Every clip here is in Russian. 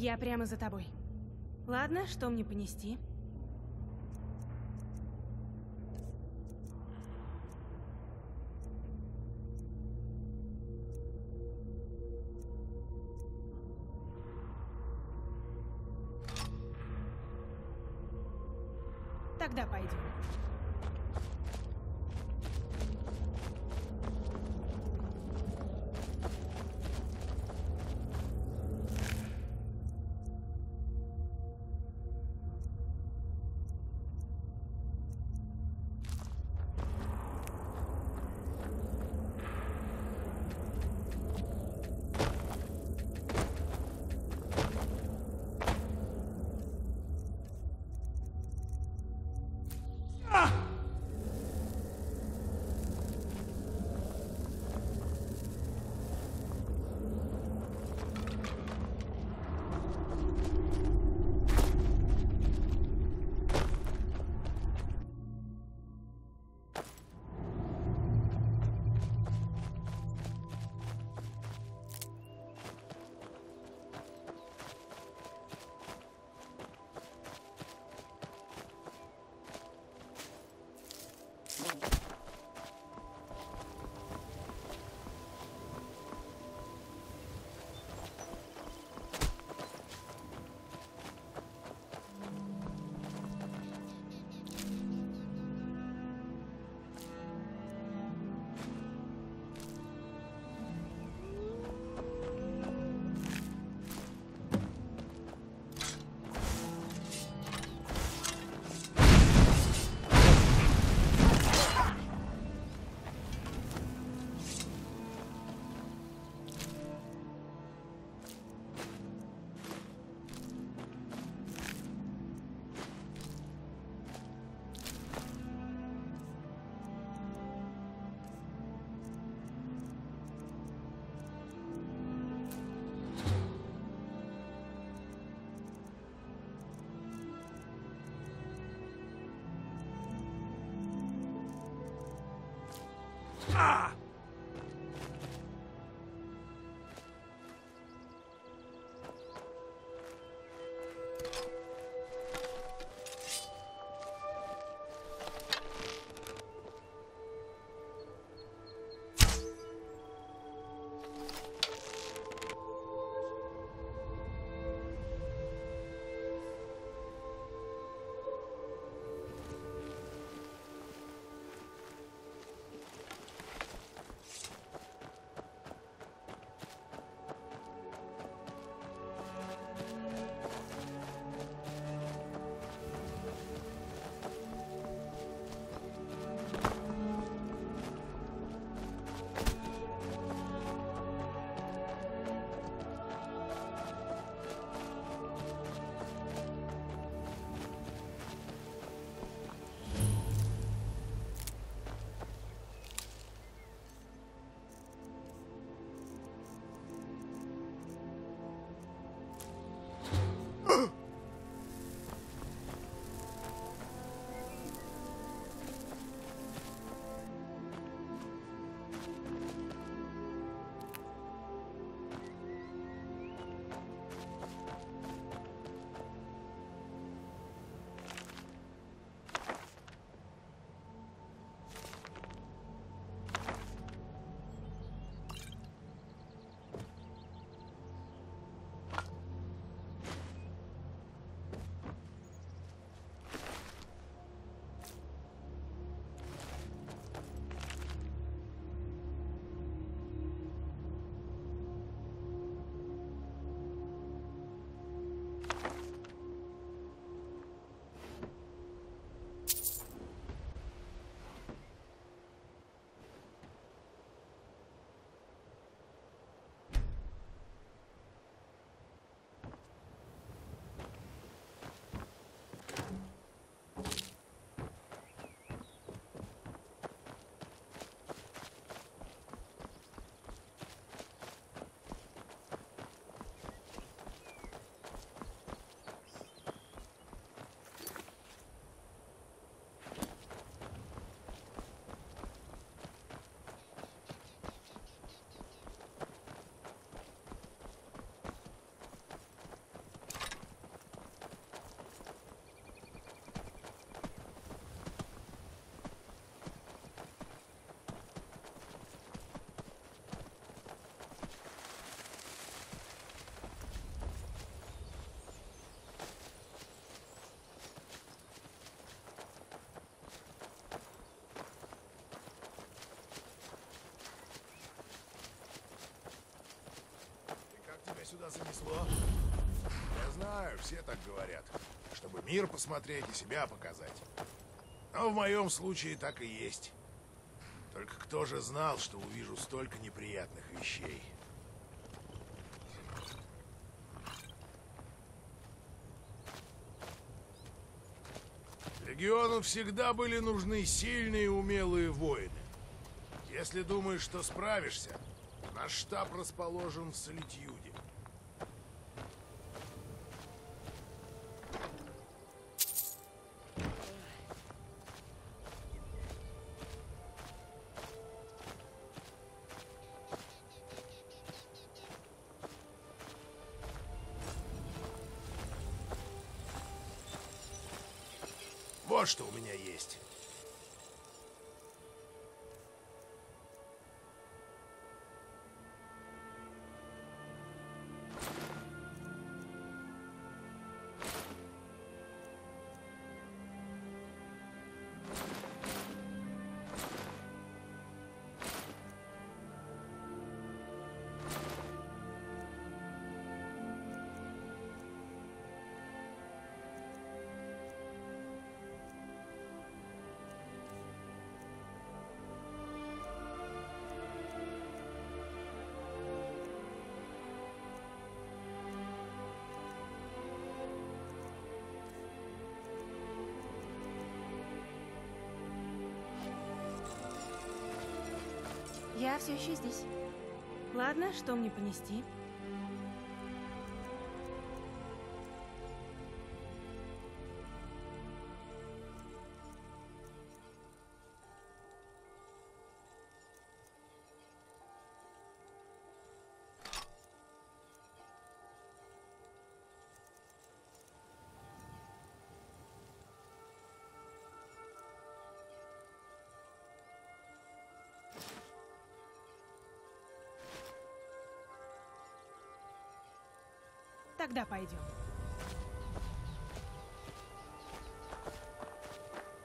Я прямо за тобой. Ладно, что мне понести? Ah! Сюда занесло? Я знаю, все так говорят. Чтобы мир посмотреть и себя показать. Но в моем случае так и есть. Только кто же знал, что увижу столько неприятных вещей? Легиону всегда были нужны сильные и умелые воины. Если думаешь, что справишься, наш штаб расположен в Солитьюде. Что у меня есть. Все еще здесь. Ладно, что мне понести? Тогда пойдем.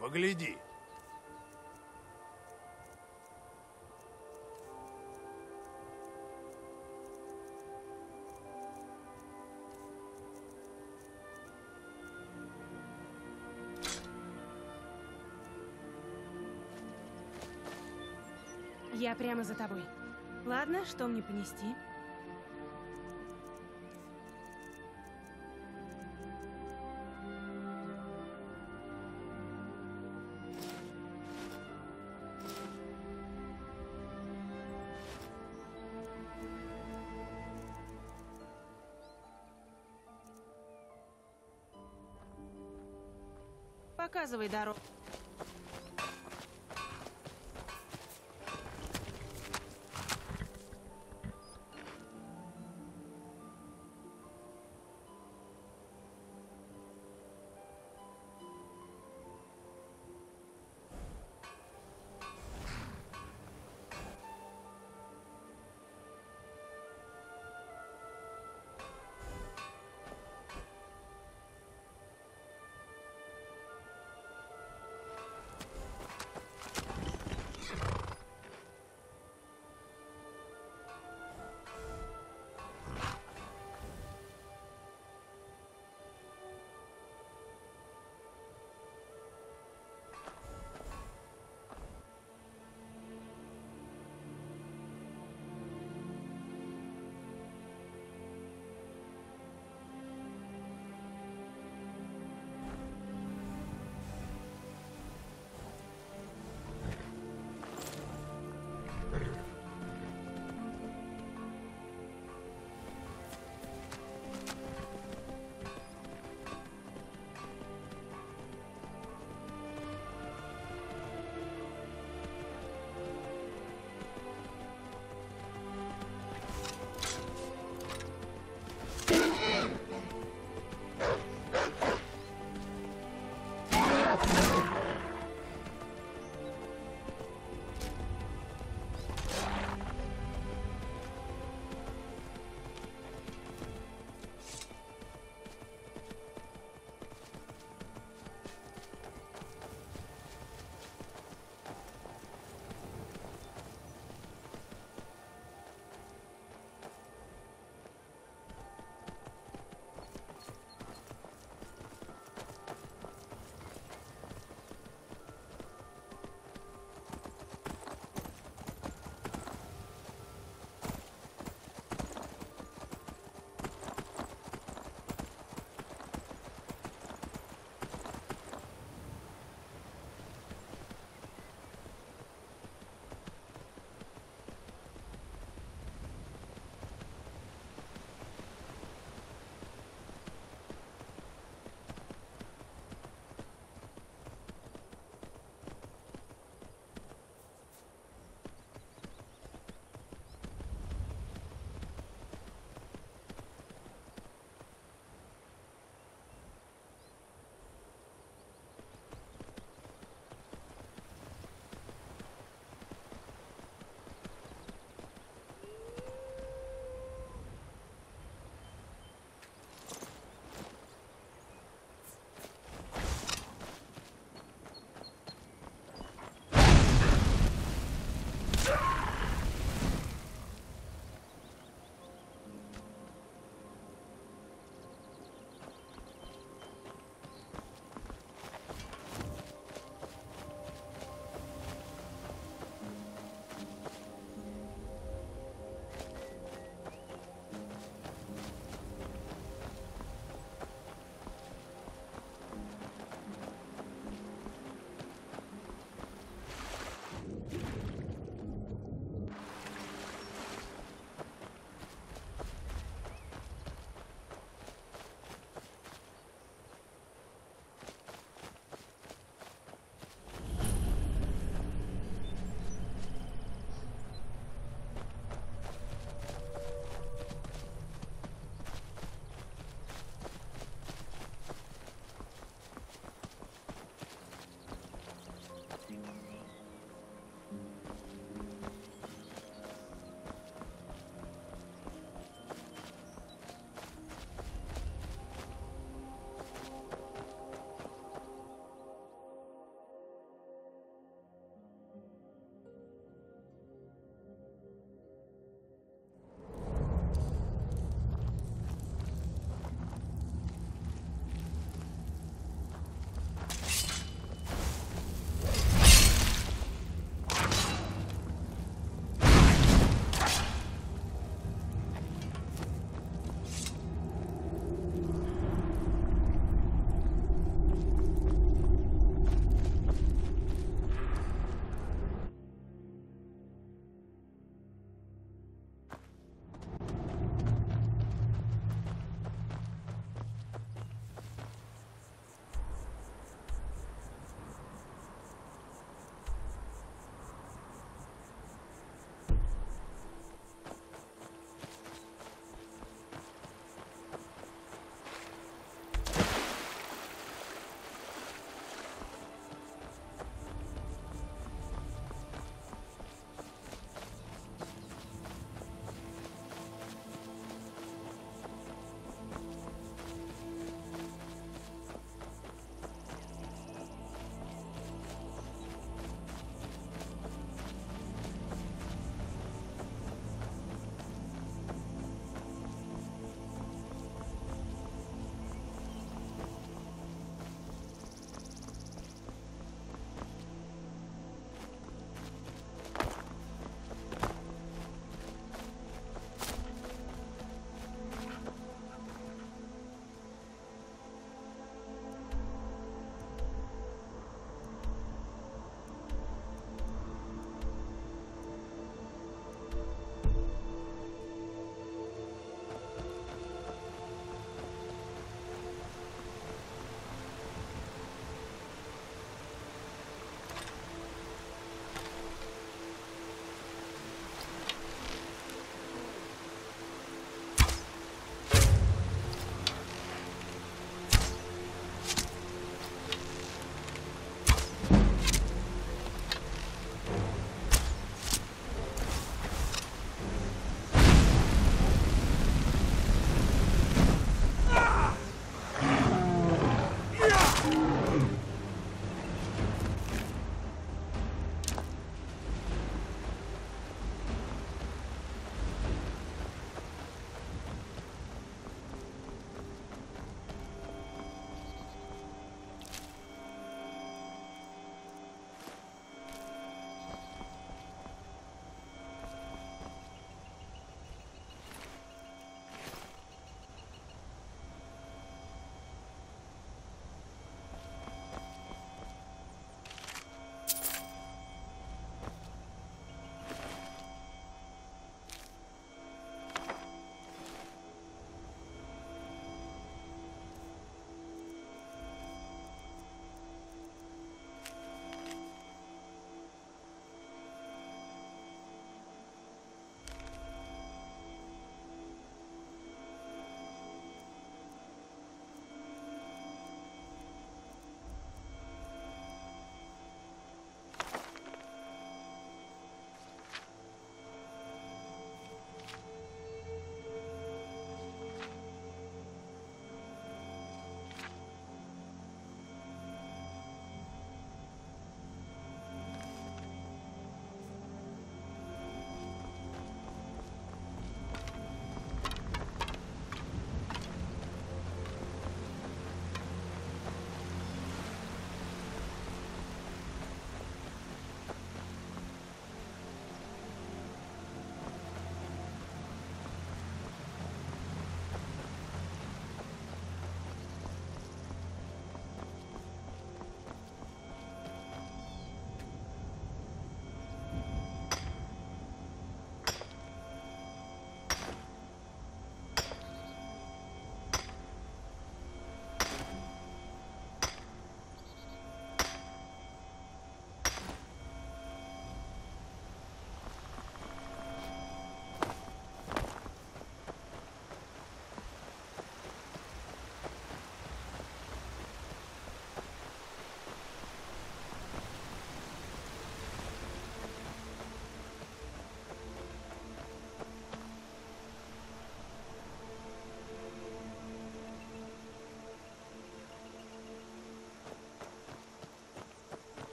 Погляди. Я прямо за тобой. Ладно, что мне понести? Показывай дорогу.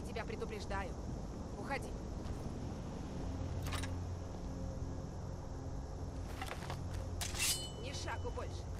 Тебя предупреждаю. Уходи. Ни шагу больше.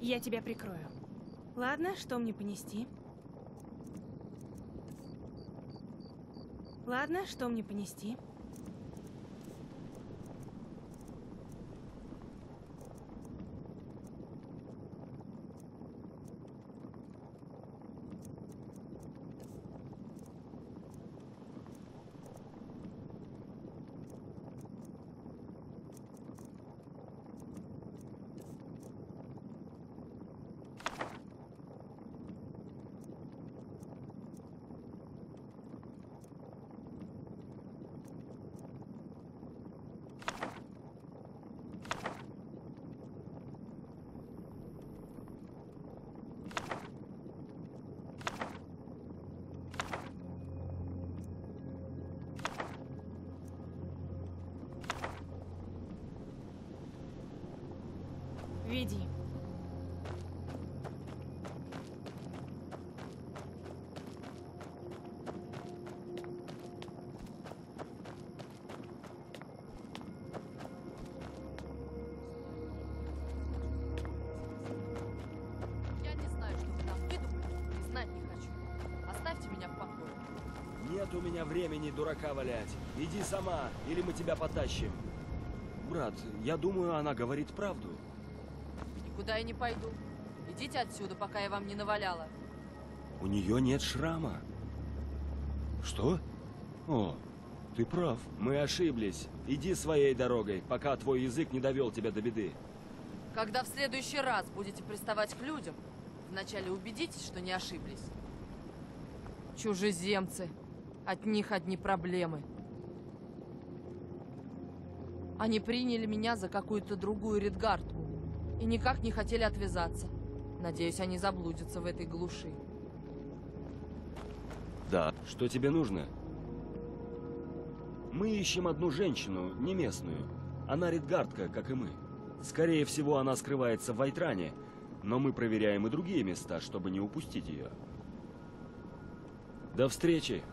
Я тебя прикрою. Ладно, что мне понести? Ладно, что мне понести? Дурака валять. Иди сама, или мы тебя потащим. Брат, я думаю, она говорит правду. Никуда я не пойду. Идите отсюда, пока я вам не наваляла. У нее нет шрама. Что? О, ты прав. Мы ошиблись. Иди своей дорогой, пока твой язык не довел тебя до беды. Когда в следующий раз будете приставать к людям, вначале убедитесь, что не ошиблись. Чужеземцы. От них одни проблемы. Они приняли меня за какую-то другую редгардку и никак не хотели отвязаться. Надеюсь, они заблудятся в этой глуши. Да. Что тебе нужно? Мы ищем одну женщину, не местную. Она редгардка, как и мы. Скорее всего, она скрывается в Вайтране, но мы проверяем и другие места, чтобы не упустить ее. До встречи!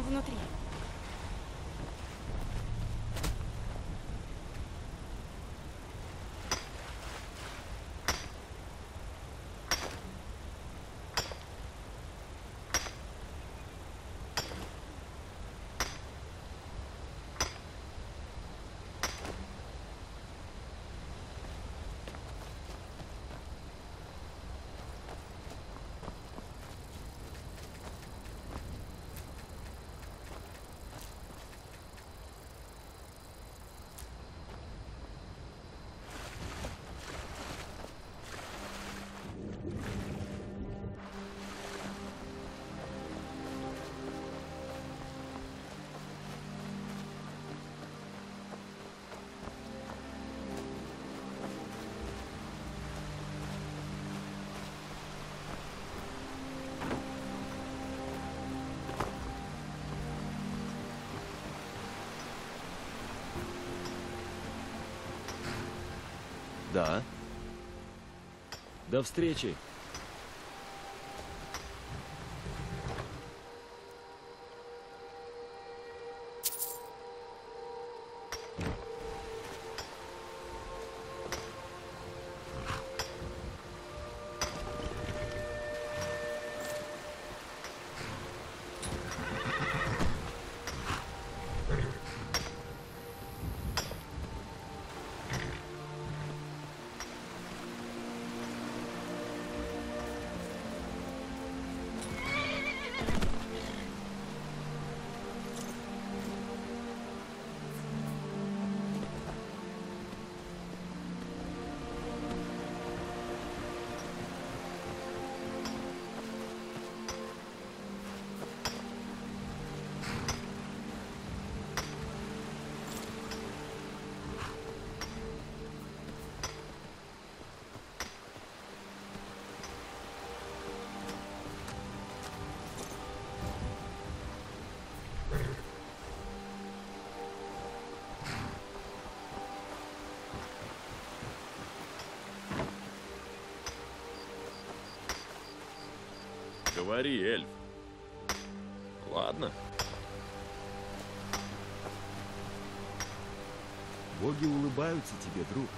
Там внутри? Да. До встречи. Говори, эльф. Ладно. Боги улыбаются тебе, друг.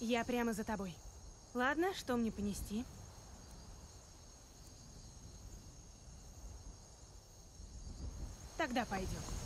Я прямо за тобой. Ладно, что мне понести? Тогда пойдем.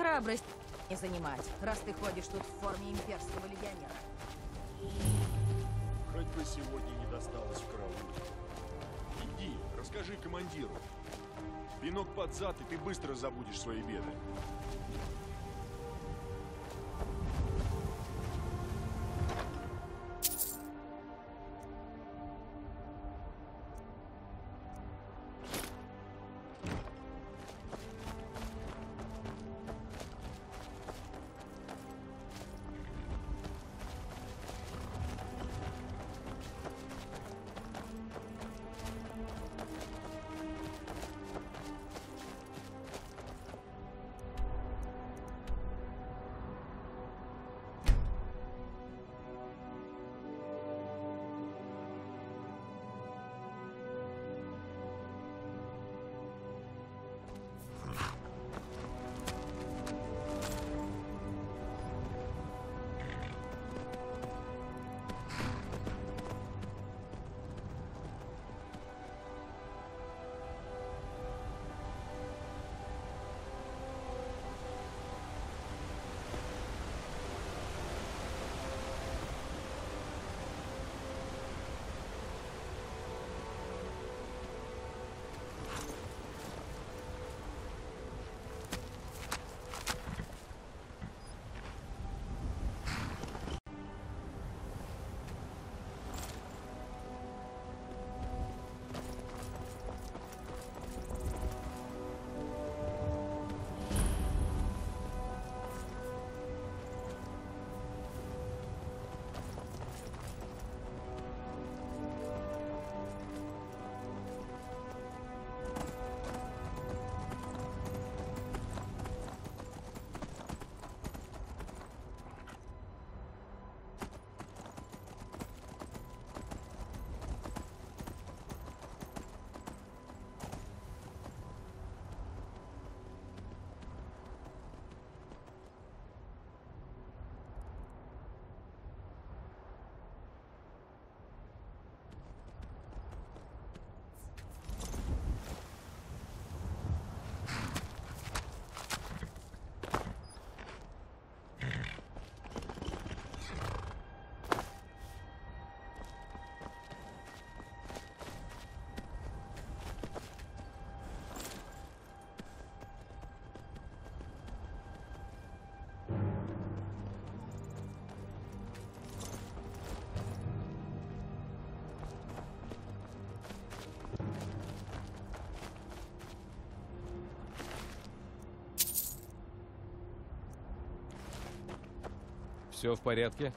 Храбрость не занимать, раз ты ходишь тут в форме имперского легионера. Хоть бы сегодня не досталось в карауле. Иди, расскажи командиру. Пинок под зад, и ты быстро забудешь свои беды. Все в порядке?